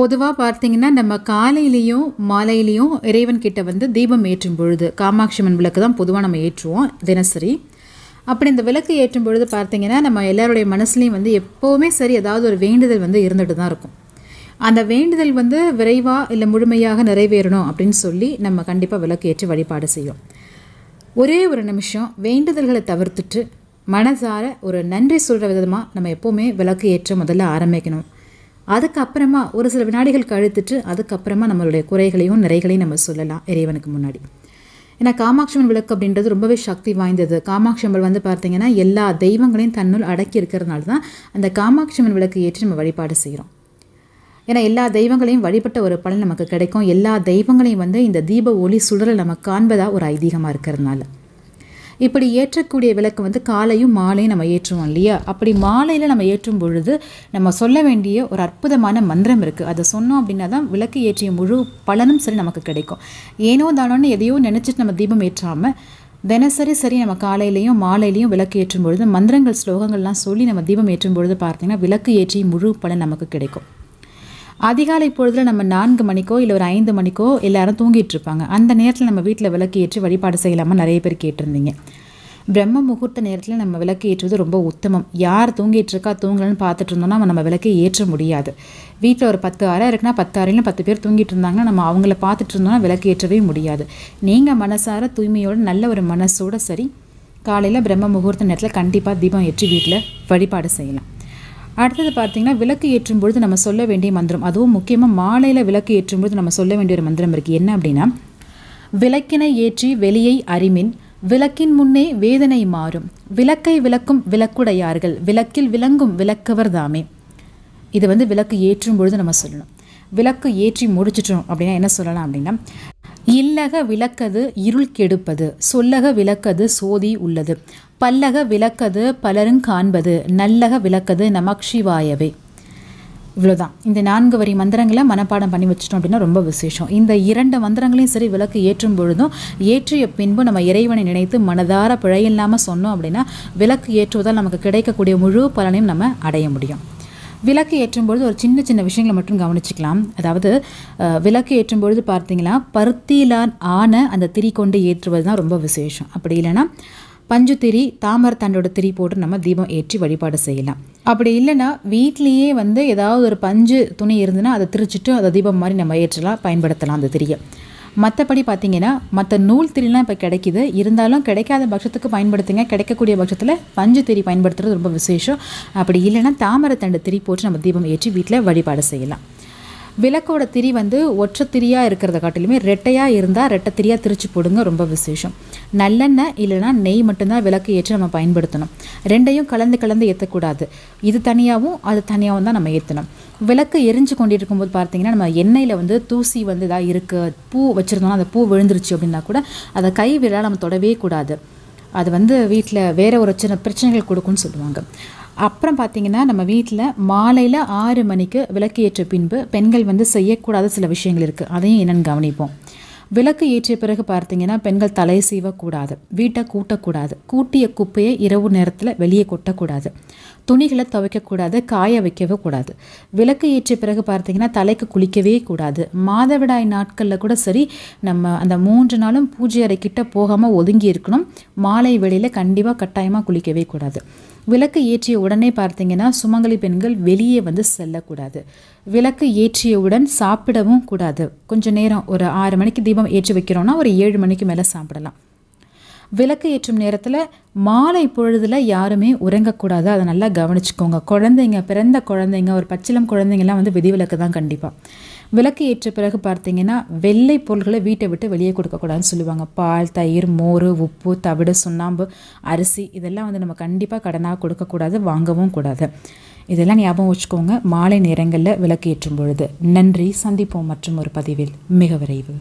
பொதுவாக பார்த்தீங்கன்னா நம்ம காலையிலையும் மாலையிலையும் இறைவன் கிட்ட வந்து தீபம் ஏற்றும் பொழுது காமாட்சி அம்மன் விளக்கு தான் பொதுவாக நம்ம ஏற்றுவோம் தினசரி. அப்படி இந்த விளக்கு ஏற்றும் பொழுது பார்த்தீங்கன்னா நம்ம எல்லாருடைய மனசுலையும் வந்து எப்போவுமே சரி ஏதாவது ஒரு வேண்டுதல் வந்து இருந்துட்டு தான் இருக்கும். அந்த வேண்டுதல் வந்து விரைவாக இல்லை முழுமையாக நிறைவேறணும் அப்படின்னு சொல்லி நம்ம கண்டிப்பாக விளக்கு ஏற்றி வழிபாடு செய்யும் ஒரே ஒரு நிமிஷம் வேண்டுதல்களை தவிர்த்துட்டு மனசார ஒரு நன்றி சொல்கிற விதமாக நம்ம எப்போவுமே விளக்கு ஏற்ற முதல்ல ஆரம்பிக்கணும். அதுக்கப்புறமா ஒரு சில வினாடிகள் கழுத்துட்டு அதுக்கப்புறமா நம்மளுடைய குறைகளையும் நிறைகளையும் நம்ம சொல்லலாம் இறைவனுக்கு முன்னாடி. ஏன்னா காமாட்சியம்மன் விளக்கு அப்படின்றது ரொம்பவே சக்தி வாய்ந்தது. காமாட்சியம்மன் வந்து பார்த்தீங்கன்னா எல்லா தெய்வங்களையும் தன்னுள் அடக்கி இருக்கிறதுனால தான் அந்த காமாட்சியம்மன் விளக்கு ஏற்றி நம்ம வழிபாடு செய்கிறோம் ஏன்னா எல்லா தெய்வங்களையும் வழிபட்ட ஒரு பலன் நமக்கு கிடைக்கும். எல்லா தெய்வங்களையும் வந்து இந்த தீப ஒளி சுடலை நம்ம காண்பதாக ஒரு ஐதீகமாக இருக்கிறதுனால. இப்படி ஏற்றக்கூடிய விளக்கு வந்து காலையும் மாலையும் நம்ம ஏற்றுவோம் இல்லையா? அப்படி மாலையில் நம்ம ஏற்றும் பொழுது நம்ம சொல்ல வேண்டிய ஒரு அற்புதமான மந்திரம் இருக்குது அதை சொன்னோம் அப்படின்னா தான் விளக்கு ஏற்றிய முழு பலனும் சரி நமக்கு கிடைக்கும். ஏனோ தானோன்னு எதையோ நினச்சிட்டு நம்ம தீபம் ஏற்றாமல் தினசரி சரி நம்ம காலையிலையும் மாலையிலையும் விளக்கு ஏற்றும் பொழுது மந்திரங்கள் ஸ்லோகங்கள்லாம் சொல்லி நம்ம தீபம் ஏற்றும் பொழுது பார்த்தீங்கன்னா விளக்கு ஏற்றி முழு பலன் நமக்கு கிடைக்கும். அதிகாலை பொழுதுல நம்ம நான்கு மணிக்கோ இல்லை ஒரு ஐந்து மணிக்கோ எல்லாரும் தூங்கிட்டு இருப்பாங்க. அந்த நேரத்தில் நம்ம வீட்டில் விளக்கு ஏற்றி வழிபாடு செய்யலாமல் நிறைய பேர் கேட்டிருந்தீங்க. பிரம்ம முகூர்த்த நேரத்தில் நம்ம விளக்கு ஏற்றுவது ரொம்ப உத்தமம். யார் தூங்கிட்டு இருக்கா தூங்கலன்னு பார்த்துட்டு இருந்தோம்னா நம்ம விளக்கை ஏற்ற முடியாது. வீட்டில் ஒரு பத்து அறை இருக்குன்னா பத்து அறையில் பத்து பேர் தூங்கிட்டு இருந்தாங்கன்னா நம்ம அவங்கள பார்த்துட்டு இருந்தோம்னா விளக்கு ஏற்றவே முடியாது. நீங்கள் மனசார தூய்மையோட நல்ல ஒரு மனசோட சரி காலையில் பிரம்ம முகூர்த்த நேரத்தில் கண்டிப்பாக தீபம் ஏற்றி வீட்டில் வழிபாடு செய்யலாம். அடுத்தது பார்த்தீங்கன்னா விளக்கு ஏற்றும் பொழுது நம்ம சொல்ல வேண்டிய மந்திரம். அதுவும் முக்கியமாக மாலையில் விளக்கு ஏற்றும் பொழுது நம்ம சொல்ல வேண்டிய ஒரு மந்திரம் இருக்குது என்ன அப்படின்னா விளக்கினை ஏற்றி வெளியை அறிமின் விளக்கின் முன்னே வேதனை மாறும். விளக்கை விளக்கும் விளக்குடையார்கள். விளக்கில் விளங்கும் விளக்கவர் தாமே. இது வந்து விளக்கு ஏற்றும் பொழுது நம்ம சொல்லணும். விளக்கு ஏற்றி முடிச்சிட்டோம் அப்படின்னா என்ன சொல்லலாம் அப்படின்னா இல்லக விளக்கது இருள் கெடுப்பது சொல்லக விளக்கது சோதி உள்ளது. பல்லக விளக்கது பலரும் காண்பது நல்லக விளக்கது நமக்ஷிவாயவே. இவ்வளோதான் இந்த நான்கு வரி மந்திரங்களை மனப்பாடம் பண்ணி வச்சிட்டோம் அப்படின்னா ரொம்ப விசேஷம். இந்த இரண்டு மந்திரங்களையும் சரி விளக்கு ஏற்றும் பொழுதும் ஏற்றிய பின்பு நம்ம இறைவனை நினைத்து மனதார பிழையில்லாமல் சொன்னோம் அப்படின்னா விளக்கு ஏற்றுவதால் நமக்கு கிடைக்கக்கூடிய முழு பலனையும் நம்ம அடைய முடியும். விளக்கு ஏற்றும் பொழுது ஒரு சின்ன சின்ன விஷயங்களை மட்டும் கவனிச்சுக்கலாம். அதாவது விளக்கு ஏற்றும் பொழுது பார்த்தீங்கன்னா பருத்தியிலான் ஆன அந்த திரி கொண்டு ஏற்றுவது தான் ரொம்ப விசேஷம். அப்படி இல்லைன்னா பஞ்சு திரி தாமரை திரி போட்டு நம்ம தீபம் ஏற்றி வழிபாடு செய்யலாம். அப்படி இல்லைன்னா வீட்லேயே வந்து ஏதாவது ஒரு பஞ்சு துணி இருந்துன்னா அதை திரிச்சிட்டு அதை தீபம் மாதிரி நம்ம ஏற்றலாம் பயன்படுத்தலாம் அந்த திரியை. மற்றபடி பார்த்தீங்கன்னா மற்ற நூல் திரிலாம் இப்போ கிடைக்குது. இருந்தாலும் கிடைக்காத பட்சத்துக்கு பயன்படுத்துங்க. கிடைக்கக்கூடிய பட்சத்தில் பஞ்சு திரி பயன்படுத்துறது ரொம்ப விசேஷம். அப்படி இல்லைன்னா தாமரை தண்டு திரி போட்டு நம்ம தீபம் ஏற்றி வீட்டில் வழிபாடு செய்யலாம். விளக்கோட திரி வந்து ஒற்றை திரியாக இருக்கிறத காட்டிலுமே ரெட்டையாக இருந்தால் ரெட்டை திரியாக திரிச்சு போடுங்க ரொம்ப விசேஷம். நல்லெண்ணெய் இல்லைன்னா நெய் மட்டும்தான் விளக்கு ஏற்றி நம்ம பயன்படுத்தணும். ரெண்டையும் கலந்து கலந்து ஏற்றக்கூடாது இது தனியாகவும் அது தனியாகவும் தான் நம்ம ஏற்றணும் விளக்கு எரிஞ்சு கொண்டிட்டு இருக்கும்போது பார்த்தீங்கன்னா நம்ம எண்ணெயில் வந்து தூசி வந்து இதாக இருக்குது பூ வச்சுருந்தோம்னா அந்த பூ விழுந்துருச்சு அப்படின்னா கூட அதை கை விரலால் நம்ம தொடவே கூடாது. அது வந்து வீட்டில் வேறு ஒரு சின்ன பிரச்சனைகள் கொடுக்கும்னு சொல்லுவாங்க. அப்புறம் பார்த்திங்கன்னா நம்ம வீட்டில் மாலையில் ஆறு மணிக்கு விளக்கு ஏற்ற பின்பு பெண்கள் வந்து செய்யக்கூடாத சில விஷயங்கள் இருக்குது அதையும் என்னென்னு கவனிப்போம். விளக்கு ஏற்றிய பிறகு பார்த்தீங்கன்னா பெண்கள் தலை சீவக்கூடாது வீட்டை கூட்டக்கூடாது கூட்டிய குப்பையை இரவு நேரத்தில் வெளியே கொட்டக்கூடாது. துணிகளை துவைக்கக்கூடாது காய வைக்கவே கூடாது. விளக்கு ஏற்றிய பிறகு பார்த்தீங்கன்னா தலைக்கு குளிக்கவே கூடாது. மாதவிடாய் நாட்களில் கூட சரி நம்ம அந்த மூன்று நாளும் பூஜை அறை கிட்ட போகாமல் ஒதுங்கி இருக்கணும். மாலை வெளியில் கண்டிப்பாக கட்டாயமாக குளிக்கவே கூடாது. விளக்கு ஏற்றிய உடனே பார்த்தீங்கன்னா சுமங்கலி பெண்கள் வெளியே வந்து செல்லக்கூடாது. விளக்கு ஏற்றியவுடன் சாப்பிடவும் கூடாது. கொஞ்சம் நேரம் ஒரு ஆறு மணிக்கு தீபம் ஏற்றி வைக்கிறோன்னா ஒரு ஏழு மணிக்கு மேலே சாப்பிடலாம். விளக்கு ஏற்றும் நேரத்தில் மாலை பொழுதில் யாருமே உறங்கக்கூடாது. அதை நல்லா கவனிச்சுக்கோங்க. குழந்தைங்க பிறந்த குழந்தைங்க ஒரு பச்சிலம் குழந்தைங்கலாம் வந்து விதிவிலக்கு தான் கண்டிப்பாக விளக்கு ஏற்ற பிறகு பார்த்தீங்கன்னா வெள்ளை பொருள்களை வீட்டை விட்டு வெளியே கொடுக்கக்கூடாதுன்னு சொல்லுவாங்க. பால் தயிர் மோர் உப்பு தவிடு சுண்ணாம்பு அரிசி இதெல்லாம் வந்து நம்ம கண்டிப்பாக கடனாக கொடுக்கக்கூடாது வாங்கவும் கூடாது. இதெல்லாம் ஞாபகம் வச்சுக்கோங்க. மாலை நேரங்களில் விளக்கு ஏற்றும் பொழுது. நன்றி. சந்திப்போம் மற்றும் ஒரு பதிவில். மிக விரைவு